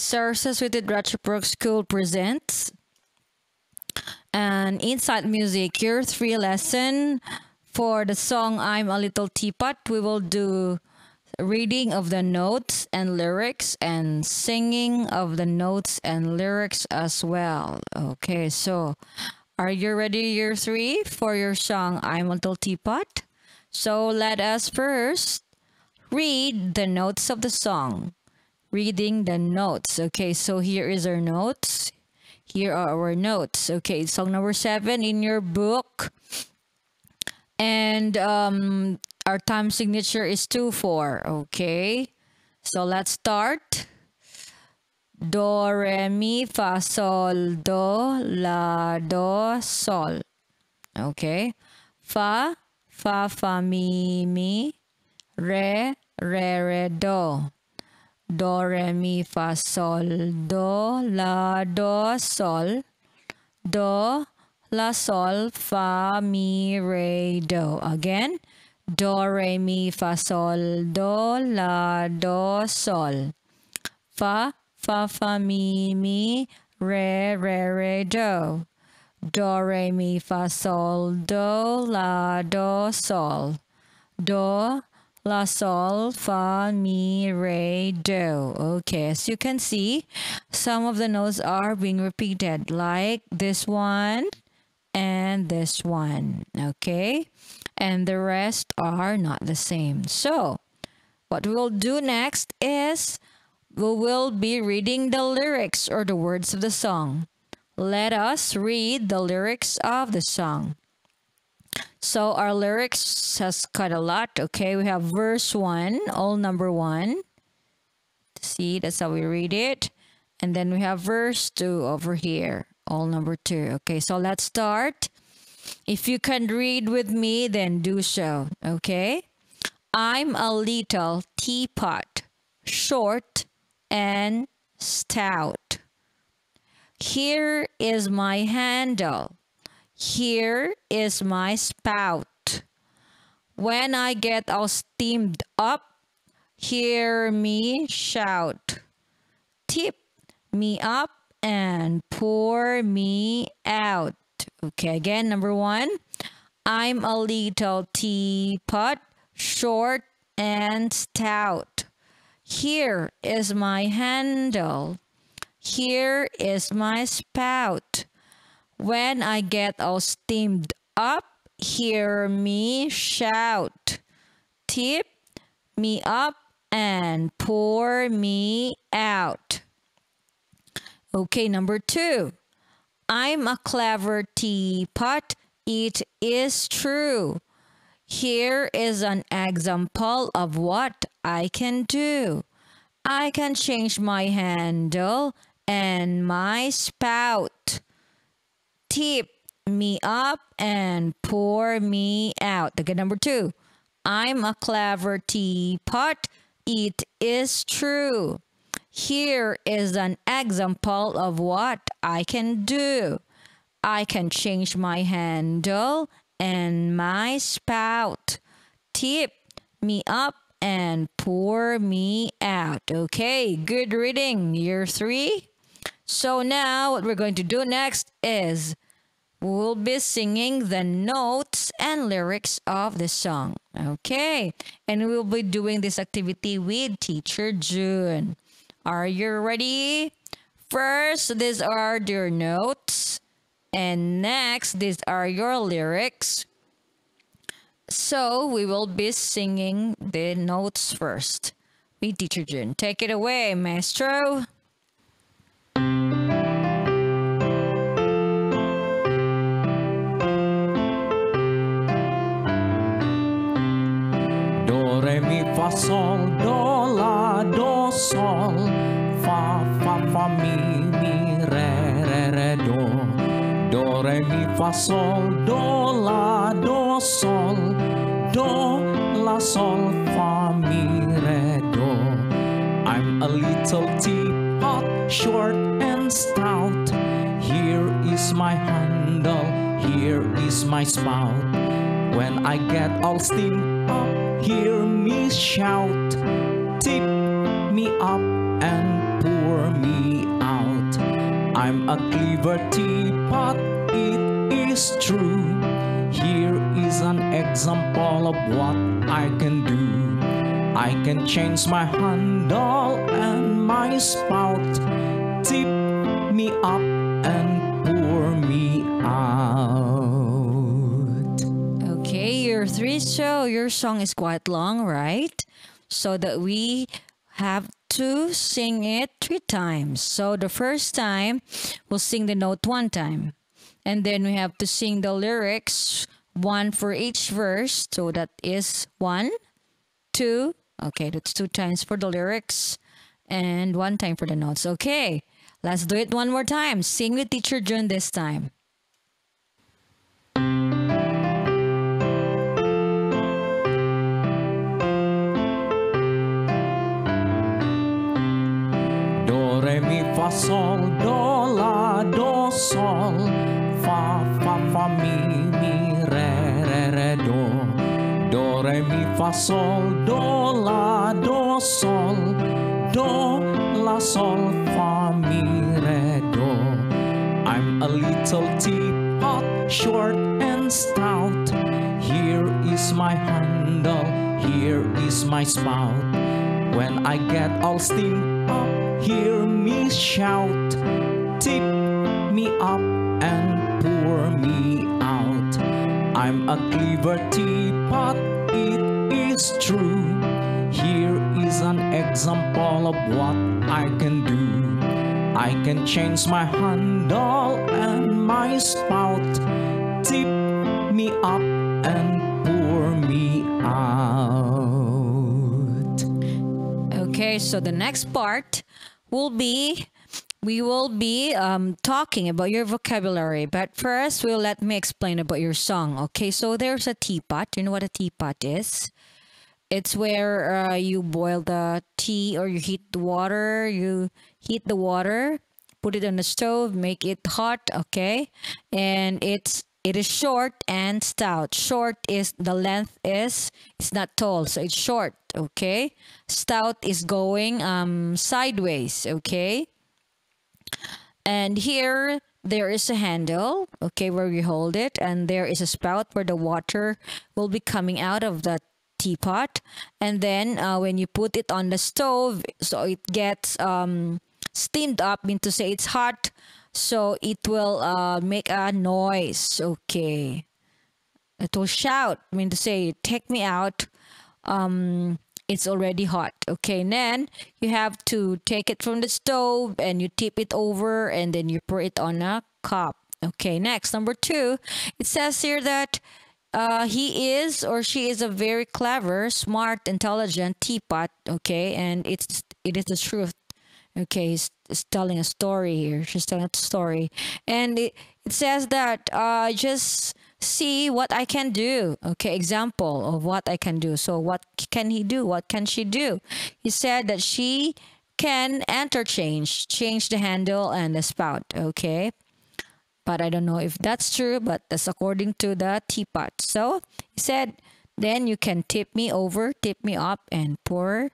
Sarsa's With the Ratchabrook School presents an Insight Music Year 3 lesson for the song I'm a Little Teapot. We will do reading of the notes and lyrics and singing of the notes and lyrics as well. Okay, so are you ready, year three, for your song I'm a Little Teapot? So let us first read the notes of the song reading the notes. Okay, so here is our notes. Here are our notes. Okay, song number seven in your book. And um, our time signature is 2-4. Okay, so let's start. Do, re, mi, fa, sol, do, la, do, sol. Okay. Fa, fa, fa, mi, mi, re, re, re, do do, re, mi, fa, sol, do, la, do, sol, do, la, sol, fa, mi, re, do. Again, do, re, mi, fa, sol, do, la, do, sol, fa, fa, fa, mi, mi, re, re, re, do. Do, re, mi, fa, sol, do, la, do, sol, do, La, Sol, Fa, Mi, Re, Do. Okay, as you can see, some of the notes are being repeated like this one and this one. Okay, and the rest are not the same. So, what we'll do next is we will be reading the lyrics or the words of the song. Let us read the lyrics of the song. So our lyrics has cut a lot. Okay, we have verse one, all number one. See, that's how we read it. And then we have verse two over here, all number two. Okay, so let's start. If you can read with me, then do so. Okay. I'm a little teapot, short and stout. Here is my handle here is my spout. When I get all steamed up, hear me shout. Tip me up and pour me out. Okay, again, number one. I'm a little teapot, short and stout. Here is my handle. Here is my spout. When I get all steamed up, hear me shout. Tip me up and pour me out. Okay, number two. I'm a clever teapot. It is true. Here is an example of what I can do. I can change my handle and my spout tip me up and pour me out. Okay, number two. I'm a clever teapot. It is true. Here is an example of what I can do. I can change my handle and my spout. Tip me up and pour me out. Okay, good reading. Year three. So now what we're going to do next is we'll be singing the notes and lyrics of the song. Okay. And we'll be doing this activity with teacher June. Are you ready? First, these are your notes. And next, these are your lyrics. So we will be singing the notes first with teacher June. Take it away, maestro. Fa sol do la do sol. Fa fa fa mi mi re re re do. Do re mi fa sol do la do sol. Do la sol fa mi re do. I'm a little teapot short and stout. Here is my handle here is my spout when I get all steamed up hear me shout, tip me up and pour pour me out. I'm a clever teapot, it is true. Here is an example of what I can do. I can change my handle and my spout, tip me up and so your song is quite long, right? So that we have to sing it three times. So the first time we'll sing the note one time. And then we have to sing the lyrics one for each verse. So that is one, two, okay, that's two times for the lyrics and one time for the notes. Okay, let's do it one more time. Sing with teacher June this time. Fa, sol, do, la, do, sol, fa, fa, fa, mi, mi, re, re, re, do. Do, re, mi, fa, sol, do, la, do, sol, do, la, sol, fa, mi, re, do. I'm a little teapot, short and stout. Here is my handle, here is my spout. When I get all steamed hear me shout, tip me up and pour me out. I'm a clever teapot, it is true. Here is an example of what I can do. I can change my handle and my spout, tip me up and pour me out. Okay, so the next part will be we will be um, talking about your vocabulary, but first, we'll let me explain about your song. Okay, so there's a teapot. You know what a teapot is? It's where uh, you boil the tea or you heat the water. You heat the water, put it on the stove, make it hot. Okay, and it's it is short and stout. Short is the length is it's not tall, so it's short. Okay, stout is going um sideways. Okay, and here there is a handle. Okay, where we hold it, and there is a spout where the water will be coming out of the teapot and then uh, when you put it on the stove so it gets um, steamed up mean to say it's hot so it will uh, make a noise. Okay. It will shout. I mean to say take me out. Um it's already hot. Okay and then you have to take it from the stove and you tip it over and then you pour it on a cup. Okay next. Number two it says here that uh, he is or she is a very clever, smart, intelligent teapot. Okay, and it's it is the truth. Okay, he's, he's telling a story here. She's telling a story, and it, it says that uh, just see what I can do. Okay, example of what I can do. So what can he do? What can she do? He said that she can interchange, change the handle and the spout. Okay but I don't know if that's true, but that's according to the teapot. So he said, then you can tip me over, tip me up, and pour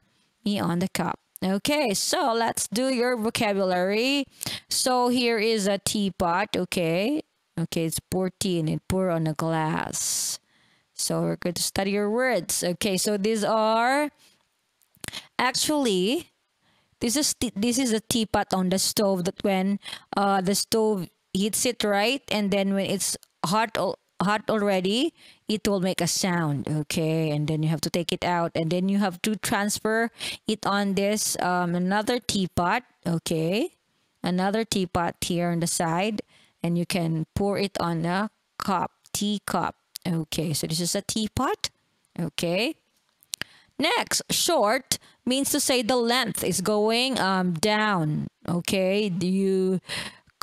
me on the cup. Okay, so let's do your vocabulary. So here is a teapot, okay? Okay, it's pour tea and it pour on a glass. So we're going to study your words. Okay, so these are actually this is this is a teapot on the stove that when uh the stove heats it right and then when it's hot hot already it will make a sound okay? And then you have to take it out. And then you have to transfer it on this um, another teapot okay? Another teapot here on the side. And you can pour it on a cup teacup okay? So this is a teapot okay? Next short means to say the length is going um down okay? Do you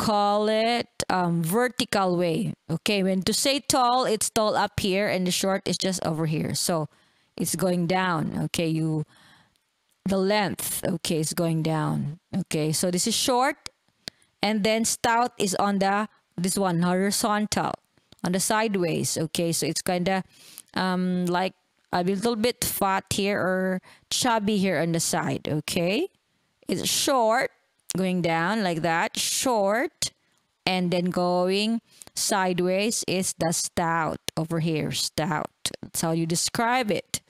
call it um, vertical way. Okay, when to say tall, it's tall up here and the short is just over here. So it's going down. Okay, you the length, okay, is going down. Okay, so this is short and then stout is on the this one horizontal on the sideways. Okay, so it's kind of um like a little bit fat here or chubby here on the side. Okay, it's short going down like that, short, and then going sideways is the stout over here, stout. That's how you describe it.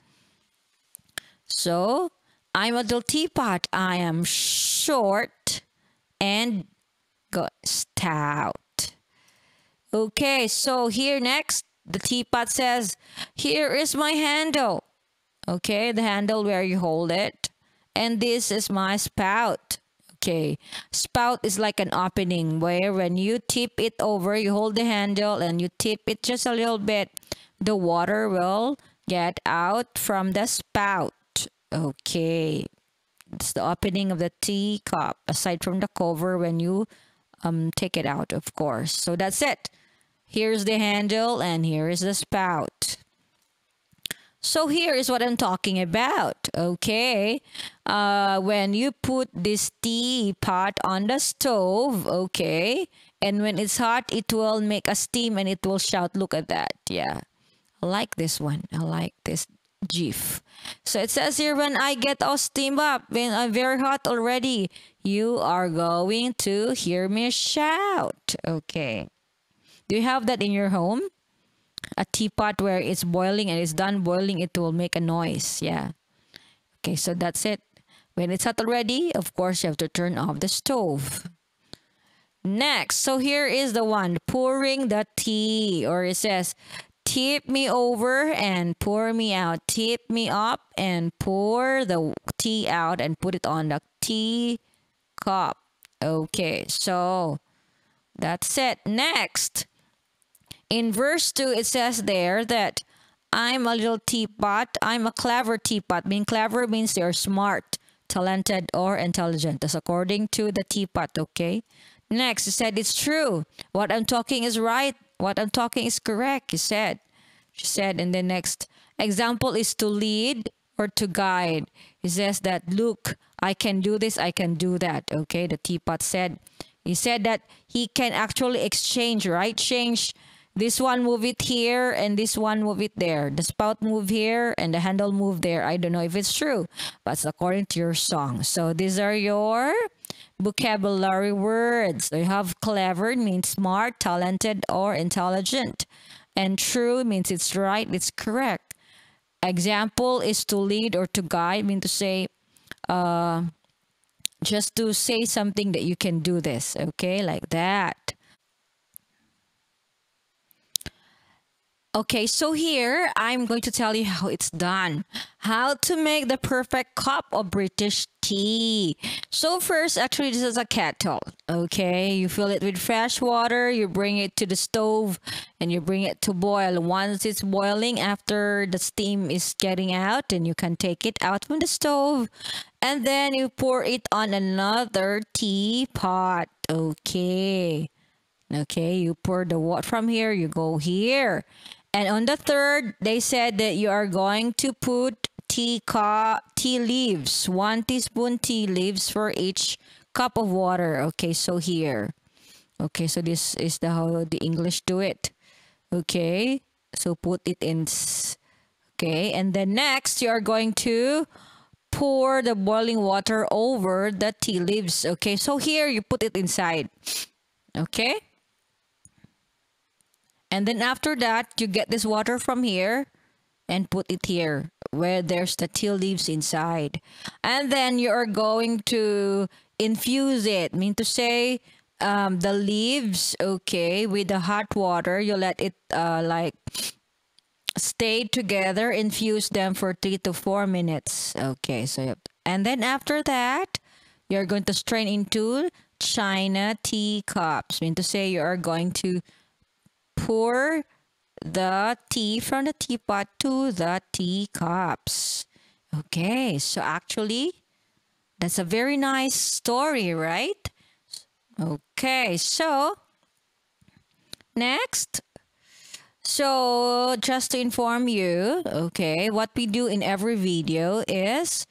So, I'm a little teapot. I am short and go stout. Okay, so here next, the teapot says, here is my handle. Okay, the handle where you hold it. And this is my spout. Okay, spout is like an opening where when you tip it over, you hold the handle and you tip it just a little bit, the water will get out from the spout. Okay, it's the opening of the teacup aside from the cover when you um, take it out, of course. So that's it. Here's the handle and here is the spout. So here is what I'm talking about. Okay. Uh, when you put this teapot on the stove, okay, and when it's hot, it will make a steam and it will shout. Look at that. Yeah. I like this one. I like this GIF. So it says here, when I get all steam up, when I'm very hot already, you are going to hear me shout. Okay. Do you have that in your home? A teapot where it's boiling and it's done boiling, it will make a noise. Yeah. Okay, so that's it. When it's hot already, of course, you have to turn off the stove. Next, so here is the one, pouring the tea, or it says, tip me over and pour me out. Tip me up and pour the tea out and put it on the tea cup. Okay, so that's it. Next, in verse 2, it says there that I'm a little teapot. I'm a clever teapot. Being clever means you're smart, talented, or intelligent. That's according to the teapot, okay? Next, he said, It's true. What I'm talking is right. What I'm talking is correct, he said. She said, and the next example is to lead or to guide. He says that, Look, I can do this, I can do that. Okay, the teapot said. He said that he can actually exchange, right? Change this one move it here and this one move it there. The spout move here and the handle move there. I don't know if it's true, but it's according to your song. So these are your vocabulary words. So you have clever means smart, talented, or intelligent. And true means it's right, it's correct. Example is to lead or to guide, mean to say, uh, just to say something that you can do this, okay, like that. Okay, so here I'm going to tell you how it's done. How to make the perfect cup of British tea. So first, actually, this is a kettle. Okay, you fill it with fresh water, you bring it to the stove, and you bring it to boil. Once it's boiling, after the steam is getting out, then you can take it out from the stove, and then you pour it on another teapot. Okay. Okay, you pour the water from here, you go here and on the third, they said that you are going to put tea, ca- tea leaves, one teaspoon tea leaves for each cup of water. Okay, so here. Okay, so this is the how the English do it. Okay, so put it in. Okay, and then next you are going to pour the boiling water over the tea leaves. Okay, so here you put it inside. Okay. And then after that, you get this water from here and put it here where there's the tea leaves inside. And then you are going to infuse it. I Mean to say um, the leaves, okay, with the hot water, you let it uh, like stay together, infuse them for three to four minutes. Okay, so and then after that, you're going to strain into china tea cups. Mean to say you are going to pour the tea from the teapot to the teacups. Okay, so actually, that's a very nice story, right? Okay, so next. So just to inform you, okay, what we do in every video is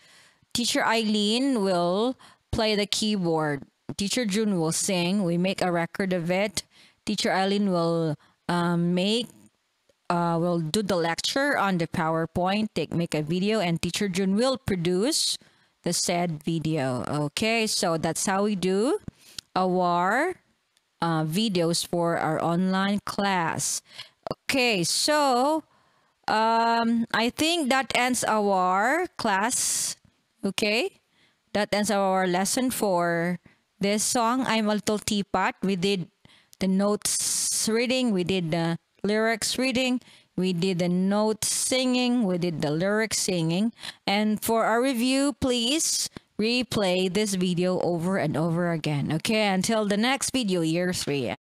teacher Eileen will play the keyboard. Teacher June will sing. We make a record of it. Teacher Eileen will um, make uh, will do the lecture on the PowerPoint, take make a video, and Teacher June will produce the said video. Okay, so that's how we do our uh, videos for our online class. Okay, so um, I think that ends our class. Okay, that ends our lesson for this song. I'm a little teapot. We did the notes reading, we did the lyrics reading, we did the notes singing, we did the lyrics singing. And for our review, please replay this video over and over again. Okay, until the next video, year three.